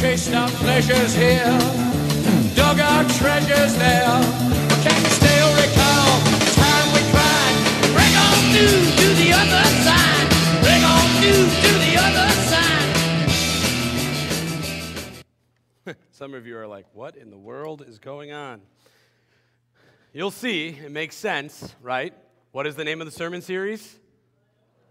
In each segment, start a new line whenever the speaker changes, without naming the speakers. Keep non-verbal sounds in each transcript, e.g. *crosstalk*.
chased our pleasures here, dug our treasures there. Can you still recall the time we cried? Break on through to the other side. Break on through to the other side. *laughs*
Some of you are like, what in the world is going on? You'll see, it makes sense, right? What is the name of the sermon series?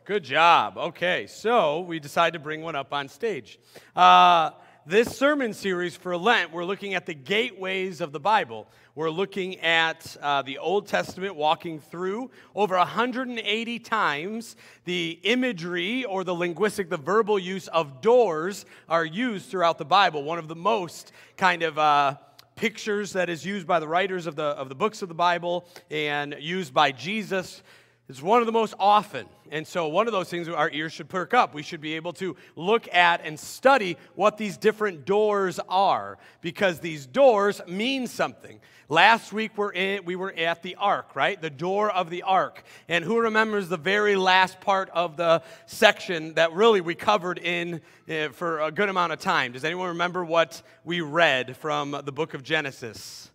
Good job. Okay, so we decided to bring one up on stage. Uh, this sermon series for Lent, we're looking at the gateways of the Bible. We're looking at uh, the Old Testament, walking through over 180 times the imagery or the linguistic, the verbal use of doors are used throughout the Bible. One of the most kind of uh, pictures that is used by the writers of the, of the books of the Bible and used by Jesus it's one of the most often. And so, one of those things our ears should perk up. We should be able to look at and study what these different doors are because these doors mean something. Last week we're in, we were at the ark, right? The door of the ark. And who remembers the very last part of the section that really we covered in uh, for a good amount of time? Does anyone remember what we read from the book of Genesis?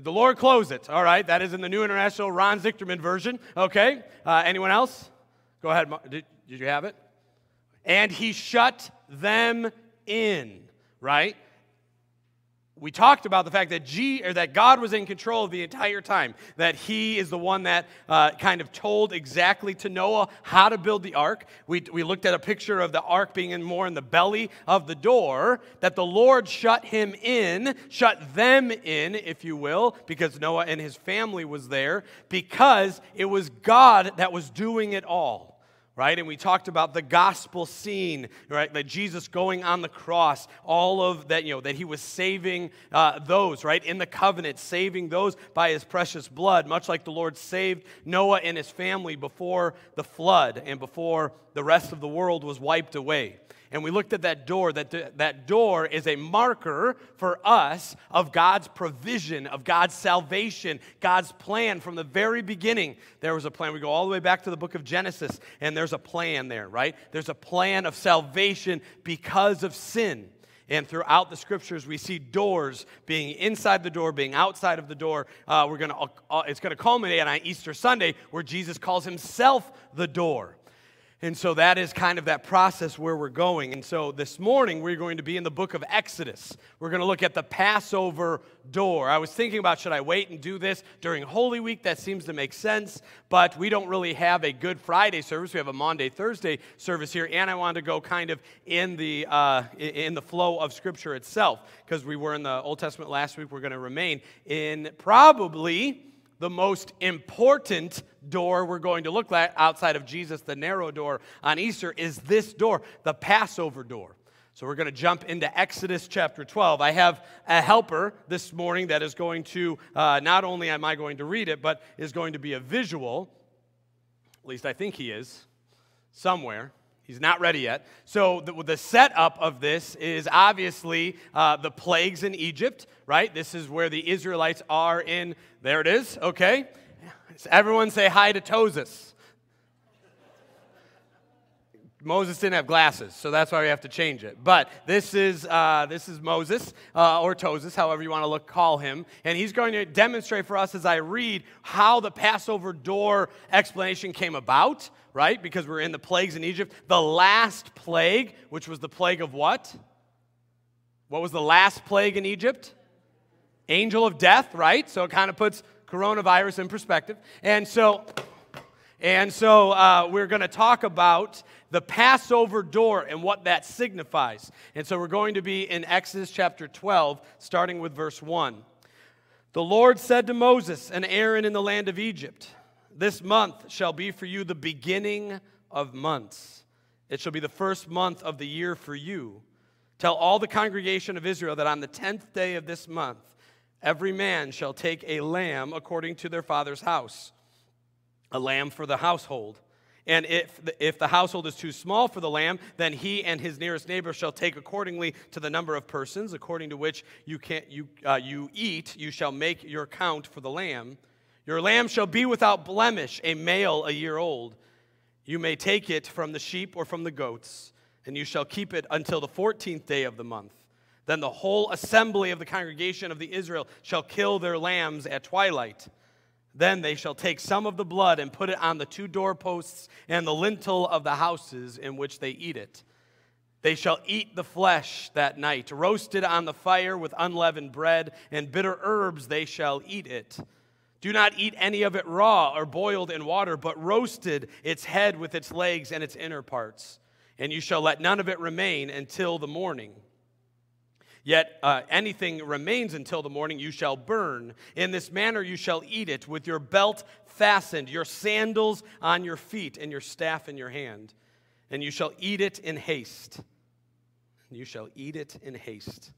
The Lord close it. All right, that is in the New International Ron Zichterman version. Okay, uh, anyone else? Go ahead. Did, did you have it? And he shut them in, right? We talked about the fact that G or that God was in control the entire time. That He is the one that uh, kind of told exactly to Noah how to build the ark. We, we looked at a picture of the ark being in more in the belly of the door. That the Lord shut him in, shut them in, if you will, because Noah and his family was there, because it was God that was doing it all right? And we talked about the gospel scene, right? That Jesus going on the cross, all of that, you know, that he was saving uh, those, right? In the covenant, saving those by his precious blood, much like the Lord saved Noah and his family before the flood and before the rest of the world was wiped away and we looked at that door. That, that door is a marker for us of God's provision, of God's salvation, God's plan from the very beginning. There was a plan. We go all the way back to the book of Genesis, and there's a plan there, right? There's a plan of salvation because of sin. And throughout the scriptures, we see doors being inside the door, being outside of the door. Uh, we're gonna, uh, it's going to culminate on Easter Sunday, where Jesus calls himself the door. And so that is kind of that process where we're going. And so this morning we're going to be in the book of Exodus. We're going to look at the Passover door. I was thinking about should I wait and do this during Holy Week? That seems to make sense, but we don't really have a Good Friday service. We have a Maundy, Thursday service here, and I wanted to go kind of in the uh, in the flow of Scripture itself because we were in the Old Testament last week. We're going to remain in probably the most important door we're going to look at outside of Jesus, the narrow door on Easter, is this door, the Passover door. So we're going to jump into Exodus chapter 12. I have a helper this morning that is going to, uh, not only am I going to read it, but is going to be a visual. At least I think he is, somewhere. He's not ready yet. So, the, the setup of this is obviously uh, the plagues in Egypt, right? This is where the Israelites are in. There it is, okay? Everyone say hi to Toses. Moses didn't have glasses, so that's why we have to change it. But this is, uh, this is Moses, uh, or Toses, however you want to look, call him. And he's going to demonstrate for us as I read how the Passover door explanation came about, right? Because we're in the plagues in Egypt. The last plague, which was the plague of what? What was the last plague in Egypt? Angel of death, right? So it kind of puts coronavirus in perspective. And so, and so uh, we're going to talk about the Passover door and what that signifies. And so we're going to be in Exodus chapter 12, starting with verse 1. The Lord said to Moses and Aaron in the land of Egypt, This month shall be for you the beginning of months. It shall be the first month of the year for you. Tell all the congregation of Israel that on the tenth day of this month, every man shall take a lamb according to their father's house, a lamb for the household. And if the, if the household is too small for the lamb, then he and his nearest neighbor shall take accordingly to the number of persons, according to which you, can, you, uh, you eat, you shall make your count for the lamb. Your lamb shall be without blemish, a male a year old. You may take it from the sheep or from the goats. and you shall keep it until the fourteenth day of the month. Then the whole assembly of the congregation of the Israel shall kill their lambs at twilight. Then they shall take some of the blood and put it on the two doorposts and the lintel of the houses in which they eat it. They shall eat the flesh that night, roasted on the fire with unleavened bread, and bitter herbs they shall eat it. Do not eat any of it raw or boiled in water, but roasted its head with its legs and its inner parts. And you shall let none of it remain until the morning. Yet uh, anything remains until the morning, you shall burn. In this manner you shall eat it, with your belt fastened, your sandals on your feet, and your staff in your hand. And you shall eat it in haste. You shall eat it in haste.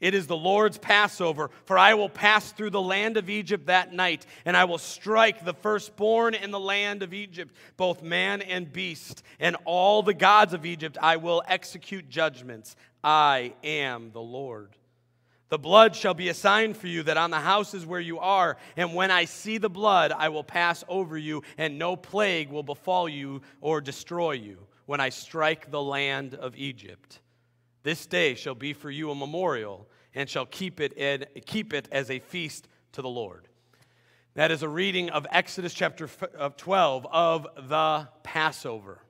It is the Lord's Passover, for I will pass through the land of Egypt that night, and I will strike the firstborn in the land of Egypt, both man and beast, and all the gods of Egypt I will execute judgments. I am the Lord. The blood shall be a sign for you that on the houses where you are, and when I see the blood, I will pass over you, and no plague will befall you or destroy you when I strike the land of Egypt. This day shall be for you a memorial, and shall keep it, in, keep it as a feast to the Lord. That is a reading of Exodus chapter 12 of the Passover.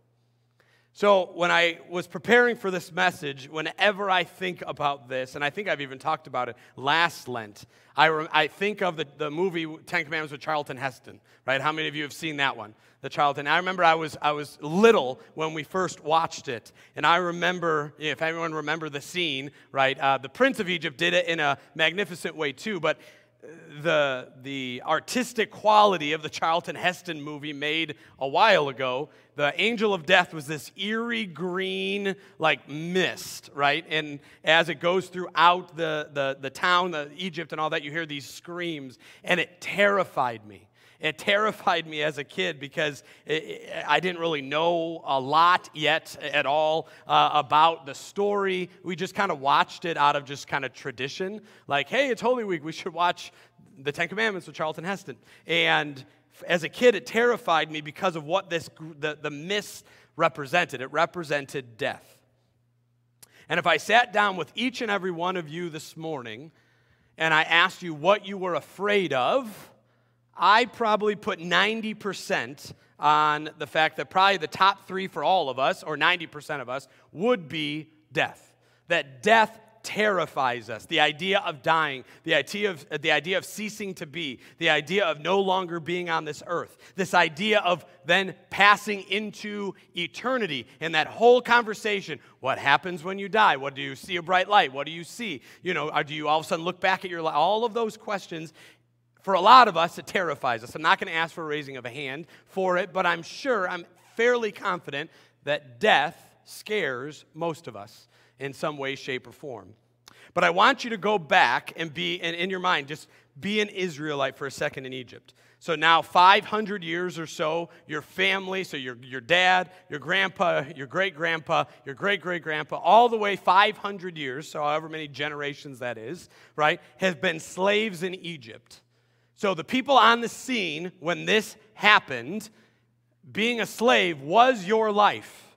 So, when I was preparing for this message, whenever I think about this, and I think I've even talked about it last Lent, I, I think of the, the movie Ten Commandments with Charlton Heston, right? How many of you have seen that one? The Charlton. I remember I was, I was little when we first watched it, and I remember, if anyone remember the scene, right? Uh, the Prince of Egypt did it in a magnificent way too, but the, the artistic quality of the Charlton Heston movie made a while ago, the angel of death was this eerie green, like mist, right? And as it goes throughout the, the, the town, the Egypt and all that, you hear these screams, and it terrified me. It terrified me as a kid because it, I didn't really know a lot yet at all uh, about the story. We just kind of watched it out of just kind of tradition. Like, hey, it's Holy Week. We should watch the Ten Commandments with Charlton Heston. And as a kid, it terrified me because of what this, the, the represented. It represented death. And if I sat down with each and every one of you this morning and I asked you what you were afraid of, I probably put 90% on the fact that probably the top three for all of us, or 90% of us, would be death. That death terrifies us. The idea of dying, the idea of, the idea of ceasing to be, the idea of no longer being on this earth, this idea of then passing into eternity. And that whole conversation what happens when you die? What do you see a bright light? What do you see? You know, do you all of a sudden look back at your life? All of those questions for a lot of us, it terrifies us. I'm not going to ask for a raising of a hand for it, but I'm sure, I'm fairly confident that death scares most of us in some way, shape, or form. But I want you to go back and be, and in your mind, just be an Israelite for a second in Egypt. So now, 500 years or so, your family, so your, your dad, your grandpa, your great grandpa, your great great grandpa, all the way 500 years, so however many generations that is, right, have been slaves in Egypt. So the people on the scene when this happened, being a slave was your life.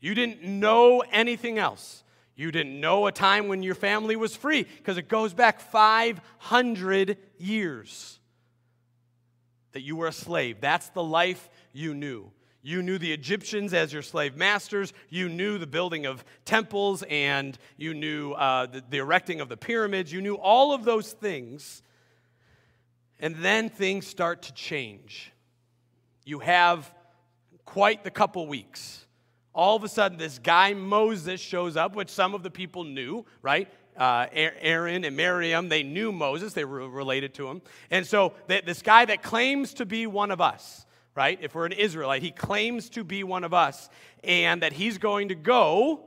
You didn't know anything else. You didn't know a time when your family was free because it goes back 500 years that you were a slave. That's the life you knew. You knew the Egyptians as your slave masters. You knew the building of temples and you knew uh, the, the erecting of the pyramids. You knew all of those things and then things start to change. You have quite the couple weeks. All of a sudden, this guy Moses shows up, which some of the people knew, right? Uh, Aaron and Miriam, they knew Moses, they were related to him. And so, this guy that claims to be one of us, right? If we're an Israelite, he claims to be one of us, and that he's going to go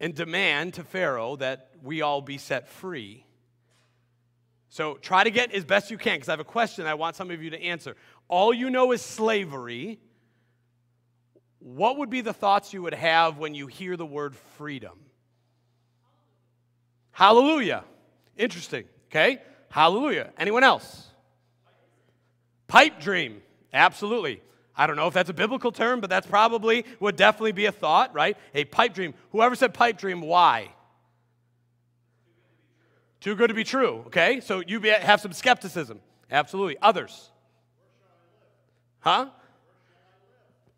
and demand to Pharaoh that we all be set free. So try to get as best you can because I have a question I want some of you to answer. All you know is slavery. What would be the thoughts you would have when you hear the word freedom? Hallelujah. Interesting. Okay? Hallelujah. Anyone else? Pipe dream. Absolutely. I don't know if that's a biblical term, but that's probably would definitely be a thought, right? A pipe dream. Whoever said pipe dream, why? Too good to be true, okay? So you have some skepticism. Absolutely. Others? Huh?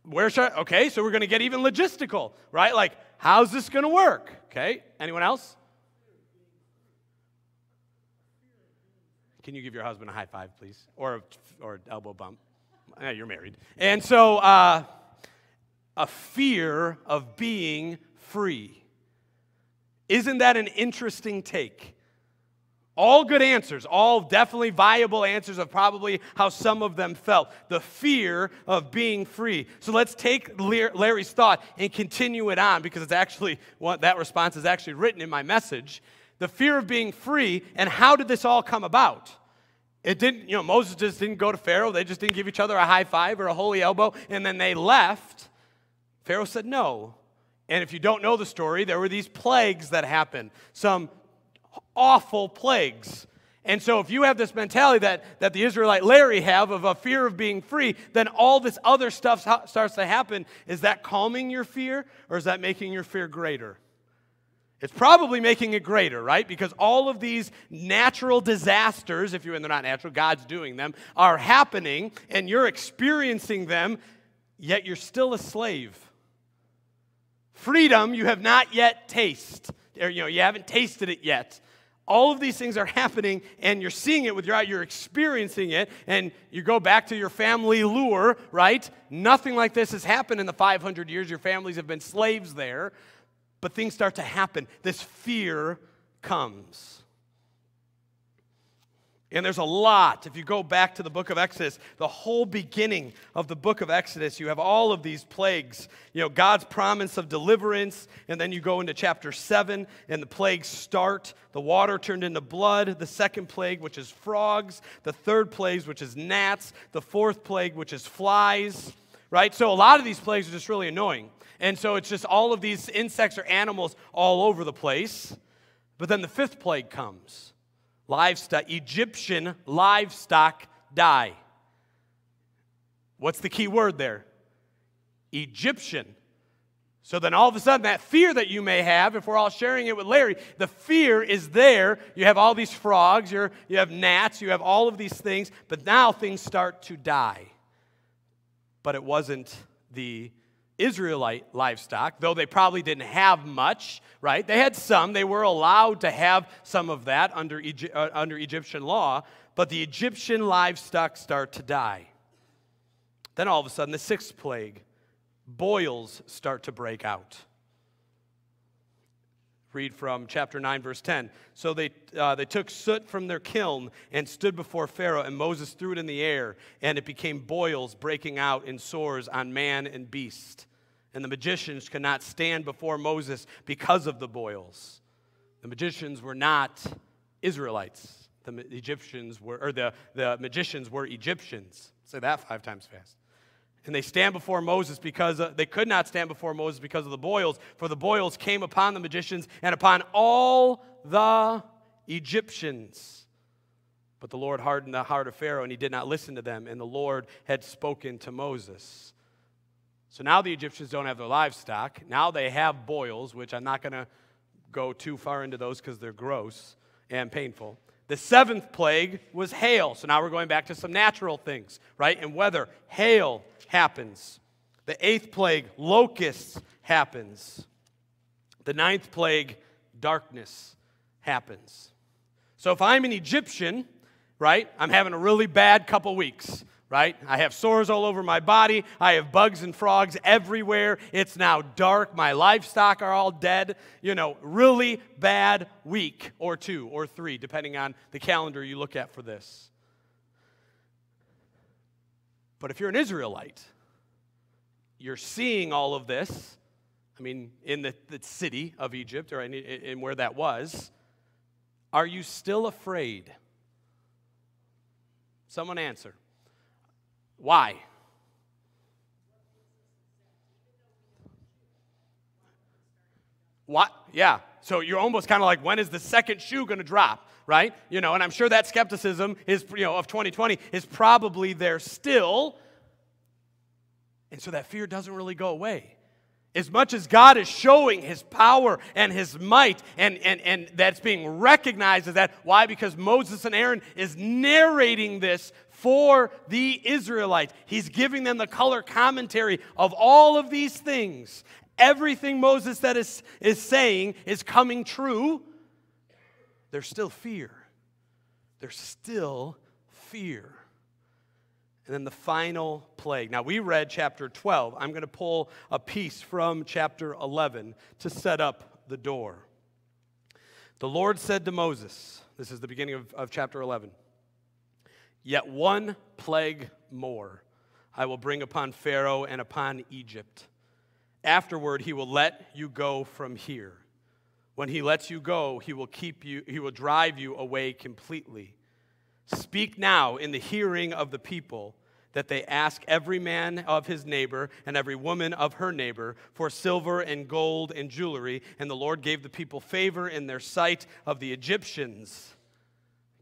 Where should I? Okay, so we're going to get even logistical, right? Like, how's this going to work? Okay, anyone else? Can you give your husband a high five, please? Or, or elbow bump? Yeah, you're married. And so, uh, a fear of being free. Isn't that an interesting take? All good answers, all definitely viable answers of probably how some of them felt. The fear of being free. So let's take Larry's thought and continue it on because it's actually what that response is actually written in my message. The fear of being free, and how did this all come about? It didn't, you know, Moses just didn't go to Pharaoh. They just didn't give each other a high five or a holy elbow, and then they left. Pharaoh said no. And if you don't know the story, there were these plagues that happened. Some awful plagues. And so, if you have this mentality that, that the Israelite Larry have of a fear of being free, then all this other stuff starts to happen. Is that calming your fear or is that making your fear greater? It's probably making it greater, right? Because all of these natural disasters, if you're in, they're not natural, God's doing them, are happening and you're experiencing them, yet you're still a slave. Freedom you have not yet tasted, or you know, you haven't tasted it yet all of these things are happening and you're seeing it with your eye, you're experiencing it, and you go back to your family lure, right? Nothing like this has happened in the 500 years. Your families have been slaves there, but things start to happen. This fear comes. And there's a lot. If you go back to the book of Exodus, the whole beginning of the book of Exodus, you have all of these plagues. You know, God's promise of deliverance, and then you go into chapter 7, and the plagues start. The water turned into blood. The second plague, which is frogs. The third plague, which is gnats. The fourth plague, which is flies. Right? So a lot of these plagues are just really annoying. And so it's just all of these insects or animals all over the place. But then the fifth plague comes livestock, Egyptian livestock die. What's the key word there? Egyptian. So then all of a sudden, that fear that you may have, if we're all sharing it with Larry, the fear is there. You have all these frogs, you you have gnats, you have all of these things, but now things start to die. But it wasn't the Israelite livestock, though they probably didn't have much, right? They had some. They were allowed to have some of that under, uh, under Egyptian law, but the Egyptian livestock start to die. Then all of a sudden, the sixth plague boils start to break out read from chapter 9, verse 10. So they, uh, they took soot from their kiln and stood before Pharaoh, and Moses threw it in the air, and it became boils breaking out in sores on man and beast. And the magicians could not stand before Moses because of the boils. The magicians were not Israelites. The Egyptians were, or the, the magicians were Egyptians. Say that five times fast. And they stand before Moses because uh, they could not stand before Moses because of the boils, for the boils came upon the magicians and upon all the Egyptians. But the Lord hardened the heart of Pharaoh, and he did not listen to them, and the Lord had spoken to Moses. So now the Egyptians don't have their livestock. Now they have boils, which I'm not going to go too far into those because they're gross and painful. The seventh plague was hail. So now we're going back to some natural things, right? And weather. Hail happens. The eighth plague, locusts, happens. The ninth plague, darkness, happens. So if I'm an Egyptian, right, I'm having a really bad couple weeks, right? I have sores all over my body. I have bugs and frogs everywhere. It's now dark. My livestock are all dead. You know, really bad week or two or three, depending on the calendar you look at for this. But if you're an Israelite, you're seeing all of this. I mean, in the, the city of Egypt or in, in where that was. Are you still afraid? Someone answer. Why? What? Yeah. So you're almost kind of like, when is the second shoe going to drop? right? You know, and I'm sure that skepticism is, you know, of 2020 is probably there still. And so that fear doesn't really go away. As much as God is showing his power and his might, and, and, and that's being recognized as that. Why? Because Moses and Aaron is narrating this for the Israelites. He's giving them the color commentary of all of these things. Everything Moses that is, is saying is coming true. There's still fear. There's still fear. And then the final plague. Now, we read chapter 12. I'm going to pull a piece from chapter 11 to set up the door. The Lord said to Moses, this is the beginning of, of chapter 11, Yet one plague more I will bring upon Pharaoh and upon Egypt. Afterward, he will let you go from here. When he lets you go, he will keep you, he will drive you away completely. Speak now in the hearing of the people that they ask every man of his neighbor and every woman of her neighbor for silver and gold and jewelry. And the Lord gave the people favor in their sight of the Egyptians.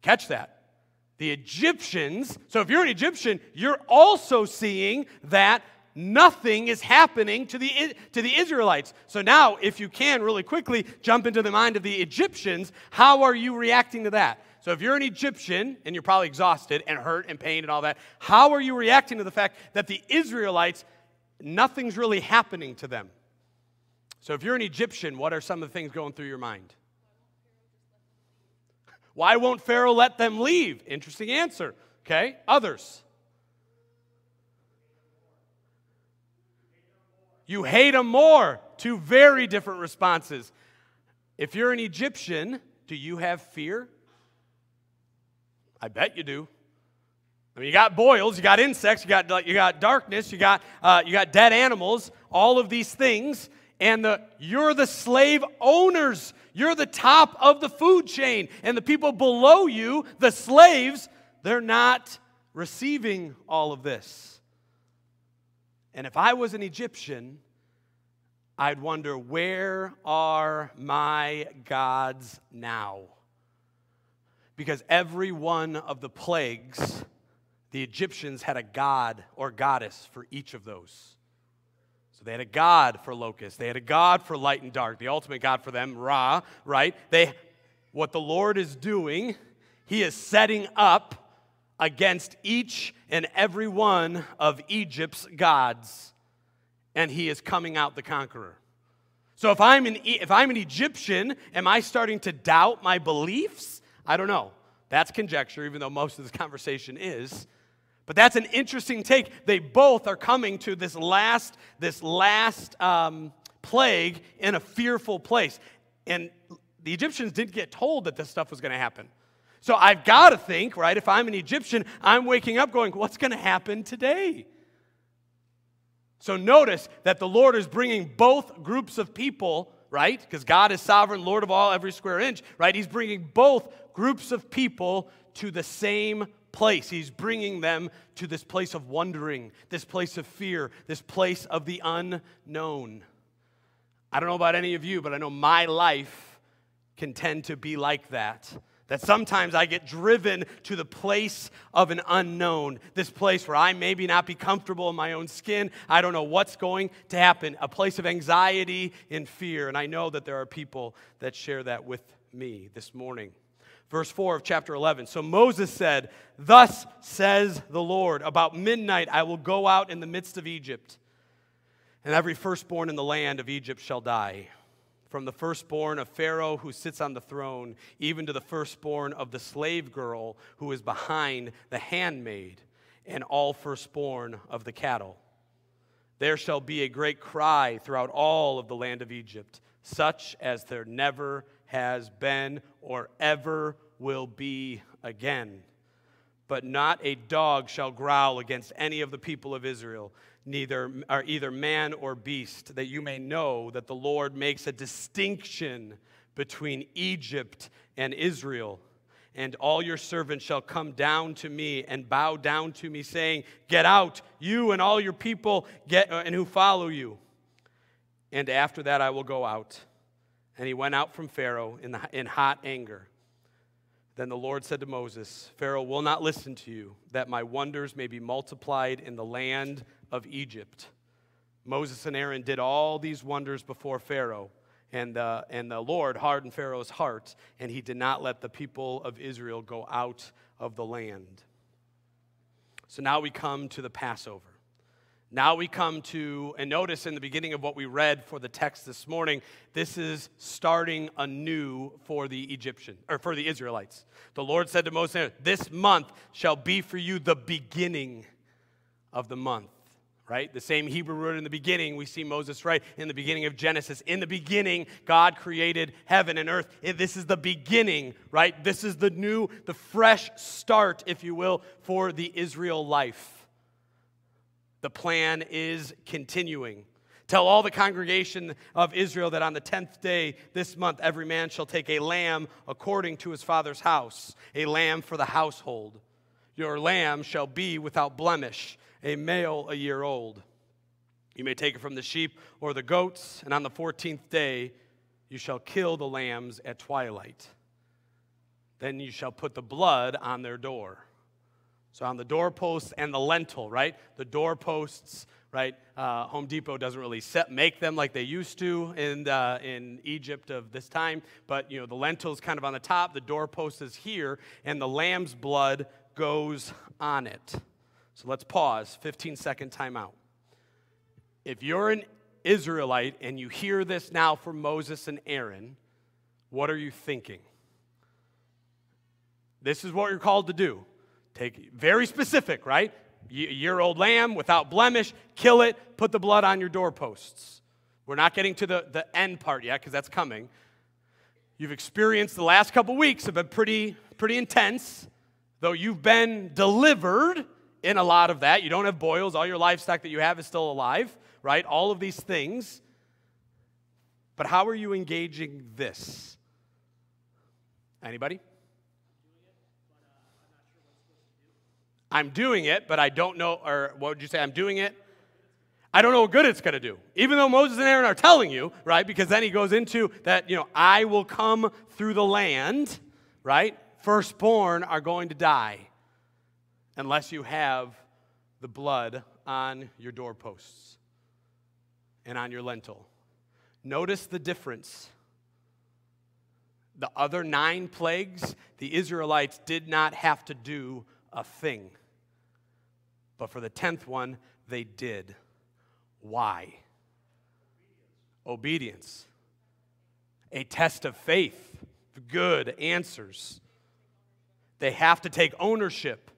Catch that. The Egyptians, so if you're an Egyptian, you're also seeing that nothing is happening to the, to the Israelites. So now, if you can really quickly jump into the mind of the Egyptians, how are you reacting to that? So if you're an Egyptian and you're probably exhausted and hurt and pain and all that, how are you reacting to the fact that the Israelites, nothing's really happening to them? So if you're an Egyptian, what are some of the things going through your mind? Why won't Pharaoh let them leave? Interesting answer. Okay, others. You hate them more. Two very different responses. If you're an Egyptian, do you have fear? I bet you do. I mean, you got boils, you got insects, you got, you got darkness, you got, uh, you got dead animals, all of these things, and the, you're the slave owners. You're the top of the food chain. And the people below you, the slaves, they're not receiving all of this. And if I was an Egyptian, I'd wonder, where are my gods now? because every one of the plagues, the Egyptians had a god or goddess for each of those. So they had a god for locusts, they had a god for light and dark, the ultimate god for them, Ra, right? They what the Lord is doing, he is setting up against each and every one of Egypt's gods, and he is coming out the conqueror. So if I'm an, if I'm an Egyptian, am I starting to doubt my beliefs? I don't know. That's conjecture, even though most of this conversation is. But that's an interesting take. They both are coming to this last, this last um, plague in a fearful place. And the Egyptians didn't get told that this stuff was going to happen. So I've got to think, right? If I'm an Egyptian, I'm waking up going, what's going to happen today? So notice that the Lord is bringing both groups of people, right? Because God is sovereign, Lord of all, every square inch, right? He's bringing both groups of people to the same place. He's bringing them to this place of wondering, this place of fear, this place of the unknown. I don't know about any of you, but I know my life can tend to be like that. That sometimes I get driven to the place of an unknown, this place where I maybe not be comfortable in my own skin. I don't know what's going to happen, a place of anxiety and fear. And I know that there are people that share that with me this morning verse 4 of chapter 11. So Moses said, Thus says the Lord, about midnight I will go out in the midst of Egypt, and every firstborn in the land of Egypt shall die. From the firstborn of Pharaoh who sits on the throne, even to the firstborn of the slave girl who is behind the handmaid, and all firstborn of the cattle. There shall be a great cry throughout all of the land of Egypt, such as there never has been or ever will be again. But not a dog shall growl against any of the people of Israel, neither are either man or beast, that you may know that the Lord makes a distinction between Egypt and Israel. And all your servants shall come down to me and bow down to me, saying, Get out, you and all your people, get, uh, and who follow you. And after that I will go out and he went out from Pharaoh in, the, in hot anger. Then the Lord said to Moses, Pharaoh will not listen to you, that my wonders may be multiplied in the land of Egypt. Moses and Aaron did all these wonders before Pharaoh, and, uh, and the Lord hardened Pharaoh's heart, and he did not let the people of Israel go out of the land. So now we come to the Passover. Now we come to, and notice in the beginning of what we read for the text this morning, this is starting anew for the Egyptian, or for the Israelites. The Lord said to Moses, This month shall be for you the beginning of the month right? The same Hebrew word in the beginning, we see Moses write in the beginning of Genesis. In the beginning, God created heaven and earth. This is the beginning, right? This is the new, the fresh start, if you will, for the Israel life. The plan is continuing. Tell all the congregation of Israel that on the tenth day this month, every man shall take a lamb according to his father's house, a lamb for the household. Your lamb shall be without blemish a male a year old. You may take it from the sheep or the goats, and on the 14th day you shall kill the lambs at twilight. Then you shall put the blood on their door. So on the doorposts and the lintel, right? The doorposts, right? Uh, Home Depot doesn't really set, make them like they used to in, uh, in Egypt of this time, but you know the lintel's kind of on the top, the doorpost is here, and the lamb's blood goes on it. So let's pause, 15 second timeout. If you're an Israelite and you hear this now from Moses and Aaron, what are you thinking? This is what you're called to do. Take very specific, right? Year old lamb without blemish, kill it, put the blood on your doorposts. We're not getting to the, the end part yet because that's coming. You've experienced the last couple weeks have been pretty, pretty intense, though you've been delivered in a lot of that. You don't have boils, all your livestock that you have is still alive, right? All of these things. But how are you engaging this? Anybody? I'm doing it, but I don't know, or what would you say? I'm doing it. I don't know what good it's going to do. Even though Moses and Aaron are telling you, right? Because then he goes into that, you know, I will come through the land, right? Firstborn are going to die unless you have the blood on your doorposts and on your lintel. Notice the difference. The other nine plagues, the Israelites did not have to do a thing. But for the tenth one, they did. Why? Obedience. A test of faith. Good answers. They have to take ownership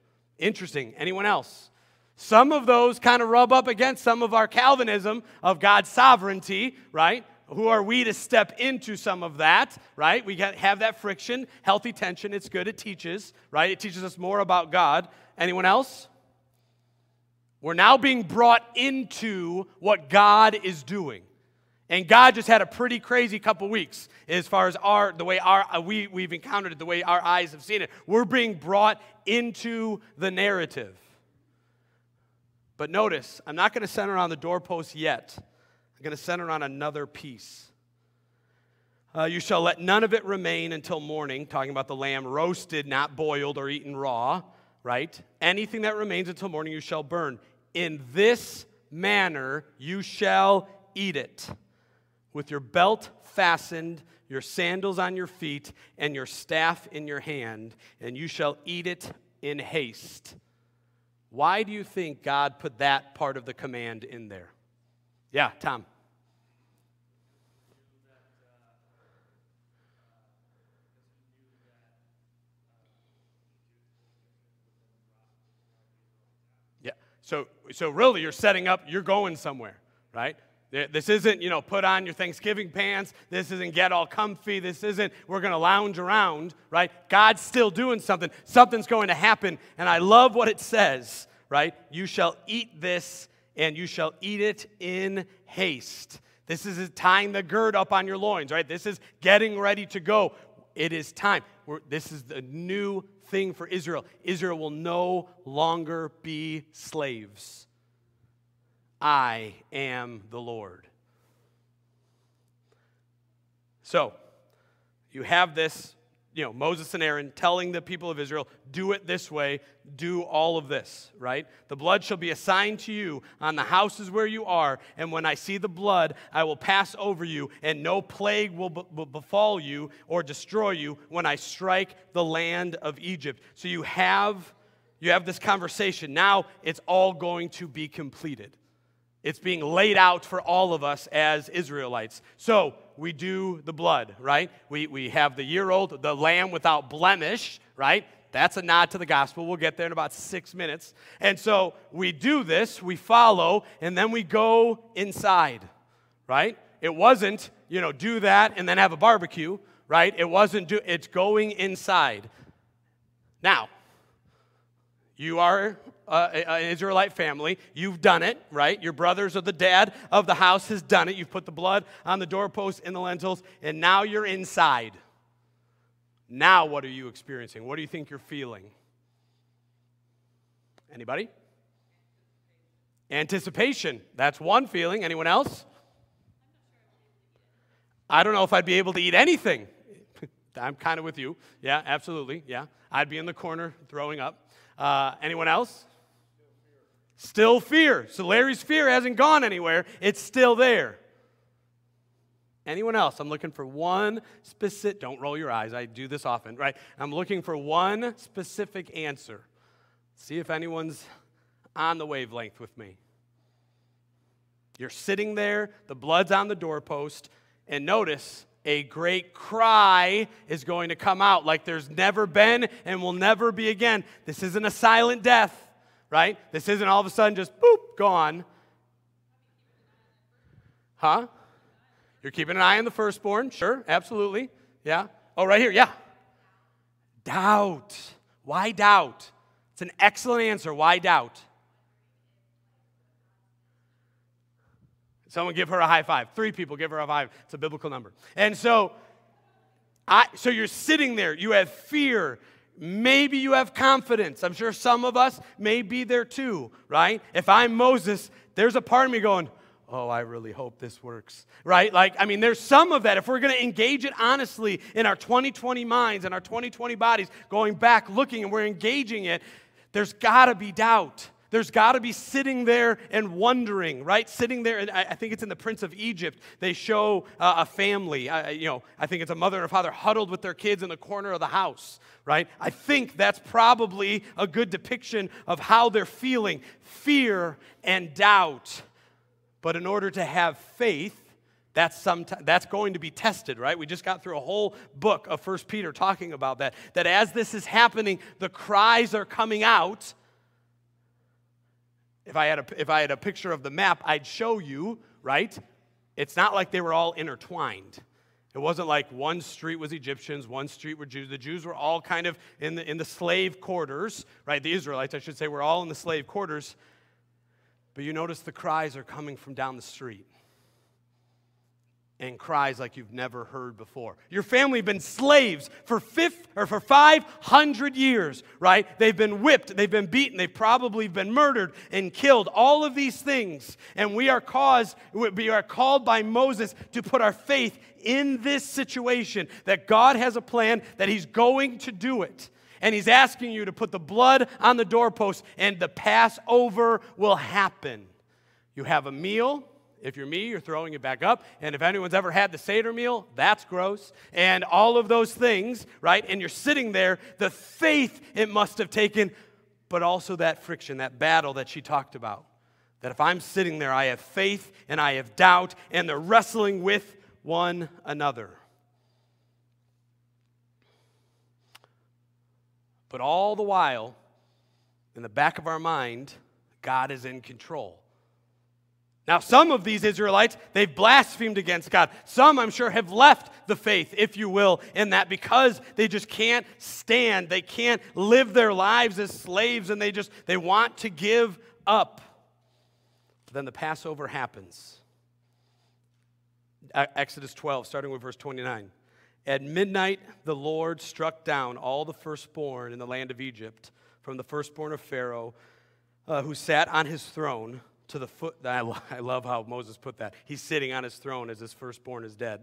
Interesting. Anyone else? Some of those kind of rub up against some of our Calvinism of God's sovereignty, right? Who are we to step into some of that, right? We have that friction, healthy tension. It's good. It teaches, right? It teaches us more about God. Anyone else? We're now being brought into what God is doing. And God just had a pretty crazy couple weeks as far as our the way our uh, we we've encountered it, the way our eyes have seen it. We're being brought into the narrative. But notice, I'm not going to center on the doorpost yet. I'm going to center on another piece. Uh, you shall let none of it remain until morning, talking about the lamb roasted, not boiled or eaten raw, right? Anything that remains until morning you shall burn. In this manner you shall eat it with your belt fastened, your sandals on your feet, and your staff in your hand, and you shall eat it in haste. Why do you think God put that part of the command in there? Yeah, Tom. Yeah. So really you're setting up, you're going somewhere, right? This isn't, you know, put on your Thanksgiving pants. This isn't get all comfy. This isn't we're going to lounge around, right? God's still doing something. Something's going to happen. And I love what it says, right? You shall eat this and you shall eat it in haste. This is tying the gird up on your loins, right? This is getting ready to go. It is time. We're, this is the new thing for Israel. Israel will no longer be slaves. I am the Lord. So, you have this you know, Moses and Aaron telling the people of Israel, do it this way, do all of this, right? The blood shall be assigned to you on the houses where you are, and when I see the blood, I will pass over you, and no plague will, be- will befall you or destroy you when I strike the land of Egypt. So you have you have this conversation. Now it's all going to be completed. It's being laid out for all of us as Israelites. So we do the blood, right? We, we have the year old, the lamb without blemish, right? That's a nod to the gospel. We'll get there in about six minutes. And so we do this, we follow, and then we go inside, right? It wasn't, you know, do that and then have a barbecue, right? It wasn't do it's going inside. Now, you are uh, an Israelite family. You've done it, right? Your brothers or the dad of the house has done it. You've put the blood on the doorpost in the lintels, and now you're inside. Now, what are you experiencing? What do you think you're feeling? Anybody? Anticipation. That's one feeling. Anyone else? I don't know if I'd be able to eat anything. *laughs* I'm kind of with you. Yeah, absolutely. Yeah. I'd be in the corner throwing up. Uh, anyone else? Still fear. So Larry's fear hasn't gone anywhere, it's still there. Anyone else? I'm looking for one specific, don't roll your eyes, I do this often, right? I'm looking for one specific answer. See if anyone's on the wavelength with me. You're sitting there, the blood's on the doorpost, and notice a great cry is going to come out like there's never been and will never be again. This isn't a silent death, right? This isn't all of a sudden just boop, gone. Huh? You're keeping an eye on the firstborn? Sure, absolutely. Yeah. Oh, right here, yeah. Doubt. Why doubt? It's an excellent answer. Why doubt? Someone give her a high five. Three people give her a five. It's a biblical number. And so, I, so you're sitting there. You have fear. Maybe you have confidence. I'm sure some of us may be there too, right? If I'm Moses, there's a part of me going, oh, I really hope this works, right? Like, I mean, there's some of that. If we're going to engage it honestly in our 2020 minds and our 2020 bodies, going back, looking, and we're engaging it, there's got to be doubt there's got to be sitting there and wondering, right? Sitting there, and I, think it's in the Prince of Egypt. They show uh, a family, uh, you know, I think it's a mother and a father huddled with their kids in the corner of the house, right? I think that's probably a good depiction of how they're feeling fear and doubt. But in order to have faith, that's, some that's going to be tested, right? We just got through a whole book of First Peter talking about that. That as this is happening, the cries are coming out if I, had a, if I had a picture of the map, I'd show you, right? It's not like they were all intertwined. It wasn't like one street was Egyptians, one street were Jews. The Jews were all kind of in the, in the slave quarters, right? The Israelites, I should say, were all in the slave quarters. But you notice the cries are coming from down the street and cries like you've never heard before. Your family have been slaves for fifth or for 500 years, right? They've been whipped, they've been beaten, they've probably been murdered and killed. All of these things, and we are caused we are called by Moses to put our faith in this situation that God has a plan that he's going to do it. And he's asking you to put the blood on the doorpost and the Passover will happen. You have a meal, if you're me, you're throwing it back up. And if anyone's ever had the Seder meal, that's gross. And all of those things, right? And you're sitting there, the faith it must have taken, but also that friction, that battle that she talked about. That if I'm sitting there, I have faith and I have doubt, and they're wrestling with one another. But all the while, in the back of our mind, God is in control. Now, some of these Israelites, they've blasphemed against God. Some, I'm sure, have left the faith, if you will, in that because they just can't stand. They can't live their lives as slaves and they just, they want to give up. But then the Passover happens. Exodus 12, starting with verse 29. At midnight, the Lord struck down all the firstborn in the land of Egypt, from the firstborn of Pharaoh, uh, who sat on his throne to the foot. *laughs* I, love how Moses put that. He's sitting on his throne as his firstborn is dead.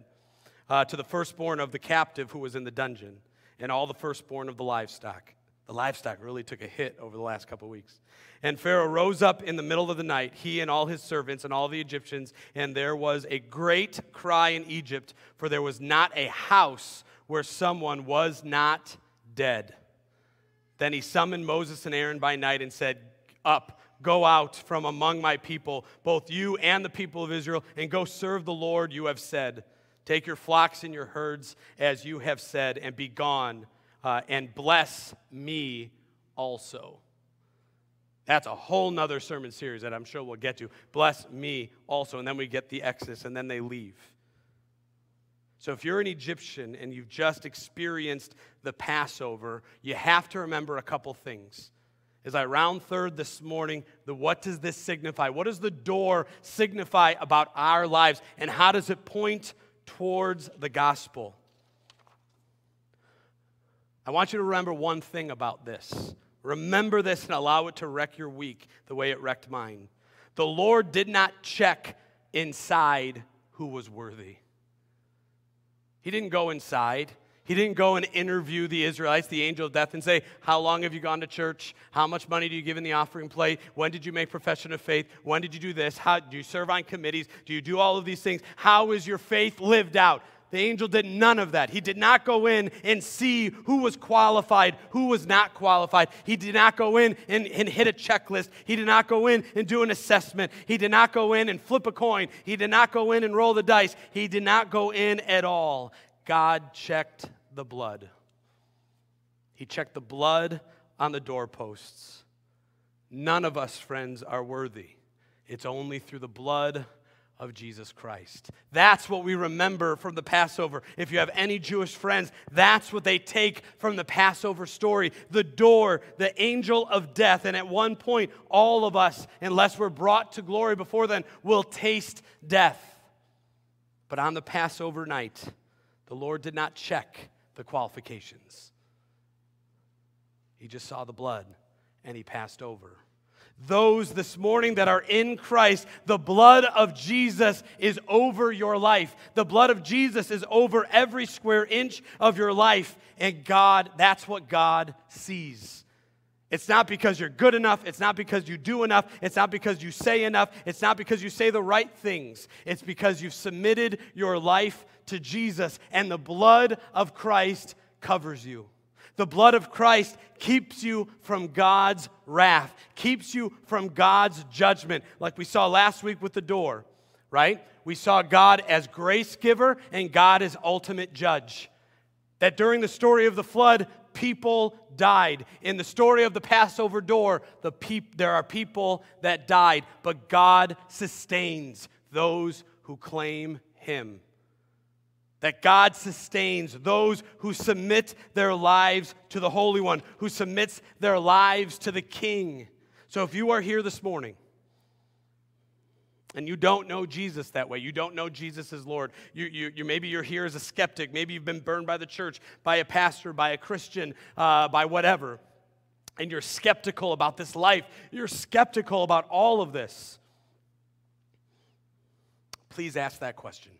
Uh, to the firstborn of the captive who was in the dungeon, and all the firstborn of the livestock. The livestock really took a hit over the last couple weeks. And Pharaoh rose up in the middle of the night, he and all his servants and all the Egyptians, and there was a great cry in Egypt, for there was not a house where someone was not dead. Then he summoned Moses and Aaron by night and said, Up, go out from among my people, both you and the people of Israel, and go serve the Lord you have said. Take your flocks and your herds as you have said, and be gone, uh, and bless me also. That's a whole nother sermon series that I'm sure we'll get to. Bless me also. And then we get the Exodus, and then they leave. So if you're an Egyptian and you've just experienced the Passover, you have to remember a couple things. As I round third this morning, the what does this signify? What does the door signify about our lives? And how does it point towards the gospel? I want you to remember one thing about this. Remember this and allow it to wreck your week the way it wrecked mine. The Lord did not check inside who was worthy. He didn't go inside. He didn't go and interview the Israelites, the angel of death, and say, How long have you gone to church? How much money do you give in the offering plate? When did you make profession of faith? When did you do this? How do you serve on committees? Do you do all of these things? How is your faith lived out? The angel did none of that. He did not go in and see who was qualified, who was not qualified. He did not go in and, and hit a checklist. He did not go in and do an assessment. He did not go in and flip a coin. He did not go in and roll the dice. He did not go in at all. God checked the blood. He checked the blood on the doorposts. None of us, friends, are worthy. It's only through the blood of Jesus Christ. That's what we remember from the Passover. If you have any Jewish friends, that's what they take from the Passover story. The door, the angel of death. And at one point, all of us, unless we're brought to glory before then, will taste death. But on the Passover night, the Lord did not check the qualifications. He just saw the blood and he passed over those this morning that are in Christ, the blood of Jesus is over your life. The blood of Jesus is over every square inch of your life. And God, that's what God sees. It's not because you're good enough. It's not because you do enough. It's not because you say enough. It's not because you say the right things. It's because you've submitted your life to Jesus, and the blood of Christ covers you. The blood of Christ keeps you from God's wrath, keeps you from God's judgment, like we saw last week with the door, right? We saw God as grace giver and God as ultimate judge. That during the story of the flood, people died. In the story of the Passover door, the peop- there are people that died, but God sustains those who claim Him that God sustains those who submit their lives to the Holy One, who submits their lives to the King. So if you are here this morning and you don't know Jesus that way, you don't know Jesus as Lord, you, you, you maybe you're here as a skeptic, maybe you've been burned by the church, by a pastor, by a Christian, uh, by whatever, and you're skeptical about this life, you're skeptical about all of this. Please ask that question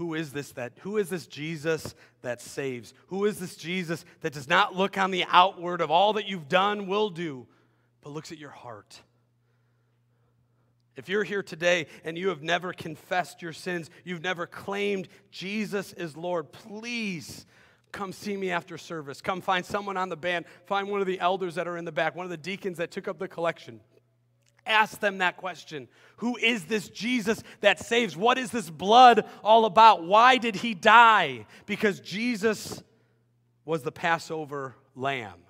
who is this that who is this Jesus that saves? Who is this Jesus that does not look on the outward of all that you've done, will do, but looks at your heart? If you're here today and you have never confessed your sins, you've never claimed Jesus is Lord, please come see me after service. Come find someone on the band, find one of the elders that are in the back, one of the deacons that took up the collection. Ask them that question Who is this Jesus that saves? What is this blood all about? Why did he die? Because Jesus was the Passover lamb.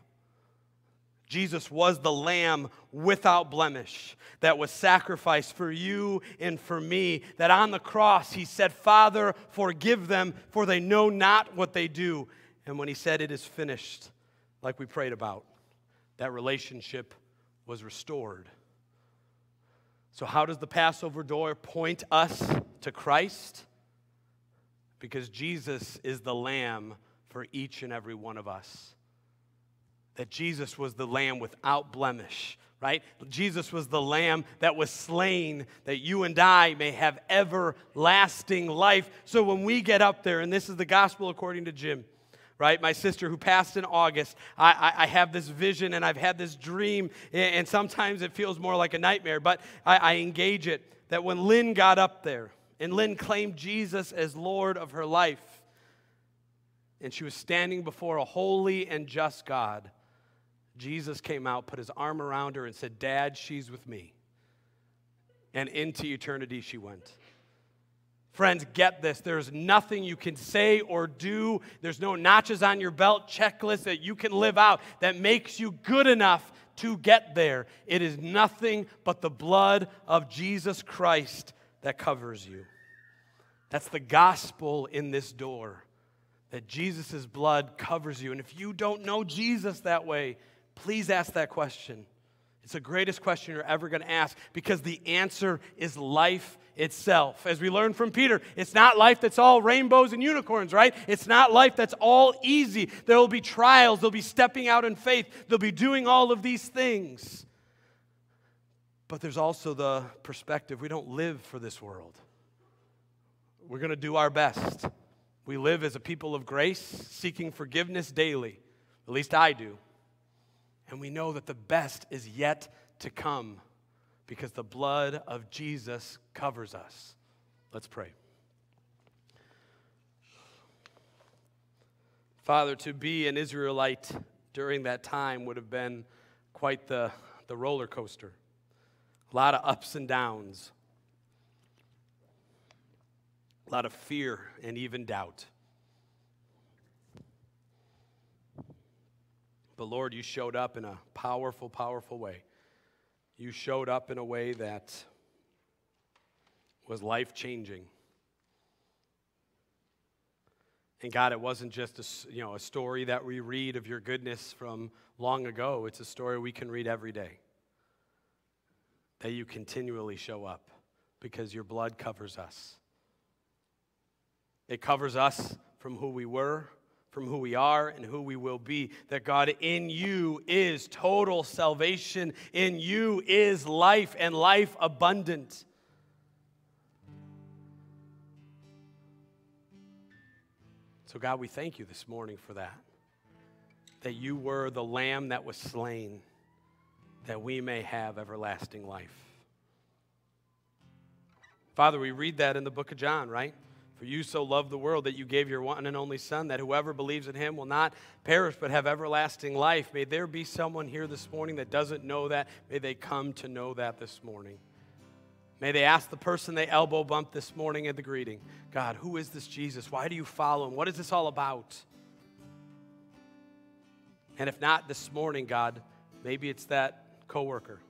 Jesus was the lamb without blemish that was sacrificed for you and for me. That on the cross he said, Father, forgive them, for they know not what they do. And when he said, It is finished, like we prayed about, that relationship was restored. So, how does the Passover door point us to Christ? Because Jesus is the lamb for each and every one of us. That Jesus was the lamb without blemish, right? Jesus was the lamb that was slain that you and I may have everlasting life. So when we get up there, and this is the gospel according to Jim, right? My sister who passed in August, I, I, I have this vision and I've had this dream, and, sometimes it feels more like a nightmare, but I, I engage it that when Lynn got up there and Lynn claimed Jesus as Lord of her life, and she was standing before a holy and just God, Jesus came out, put his arm around her, and said, Dad, she's with me. And into eternity she went. Friends, get this. There's nothing you can say or do. There's no notches on your belt checklist that you can live out that makes you good enough to get there. It is nothing but the blood of Jesus Christ that covers you. That's the gospel in this door that Jesus' blood covers you. And if you don't know Jesus that way, please ask that question. It's the greatest question you're ever going to ask because the answer is life itself. As we learned from Peter, it's not life that's all rainbows and unicorns, right? It's not life that's all easy. There will be trials, there'll be stepping out in faith, they'll be doing all of these things. But there's also the perspective we don't live for this world. We're going to do our best. We live as a people of grace, seeking forgiveness daily. At least I do. And we know that the best is yet to come because the blood of Jesus covers us. Let's pray. Father, to be an Israelite during that time would have been quite the, the roller coaster. A lot of ups and downs, a lot of fear and even doubt. But Lord, you showed up in a powerful, powerful way you showed up in a way that was life changing. And God, it wasn't just a, you know, a story that we read of your goodness from long ago. It's a story we can read every day. That you continually show up because your blood covers us. It covers us from who we were from who we are and who we will be. That God, in you is total salvation, in you is life and life abundant. So, God, we thank you this morning for that. That you were the lamb that was slain, that we may have everlasting life. Father, we read that in the book of John, right? For you so loved the world that you gave your one and only Son, that whoever believes in him will not perish but have everlasting life. May there be someone here this morning that doesn't know that. May they come to know that this morning. May they ask the person they elbow bumped this morning at the greeting God, who is this Jesus? Why do you follow him? What is this all about? And if not this morning, God, maybe it's that coworker,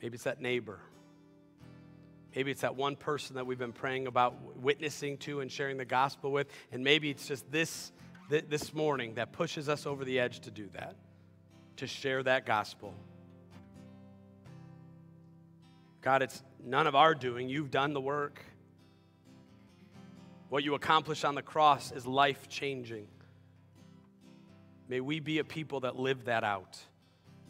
maybe it's that neighbor Maybe it's that one person that we've been praying about witnessing to and sharing the gospel with. And maybe it's just this, this morning that pushes us over the edge to do that, to share that gospel. God, it's none of our doing. You've done the work. What you accomplish on the cross is life changing. May we be a people that live that out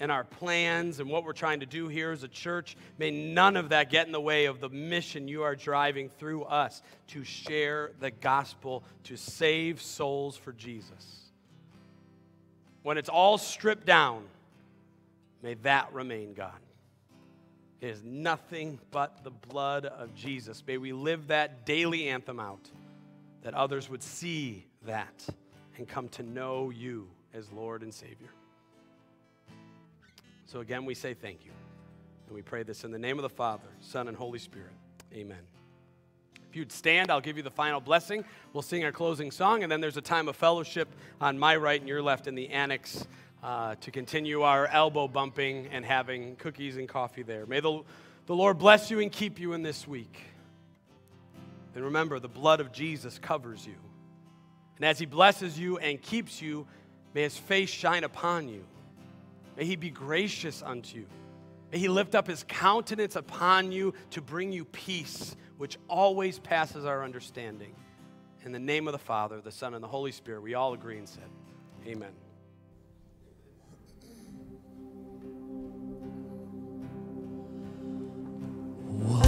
and our plans and what we're trying to do here as a church, may none of that get in the way of the mission you are driving through us to share the gospel, to save souls for Jesus. When it's all stripped down, may that remain, God. It is nothing but the blood of Jesus. May we live that daily anthem out, that others would see that and come to know you as Lord and Savior. So again, we say thank you. And we pray this in the name of the Father, Son, and Holy Spirit. Amen. If you'd stand, I'll give you the final blessing. We'll sing our closing song, and then there's a time of fellowship on my right and your left in the annex uh, to continue our elbow bumping and having cookies and coffee there. May the, the Lord bless you and keep you in this week. And remember, the blood of Jesus covers you. And as he blesses you and keeps you, may his face shine upon you May he be gracious unto you. May he lift up his countenance upon you to bring you peace, which always passes our understanding. In the name of the Father, the Son, and the Holy Spirit, we all agree and said, Amen. Whoa.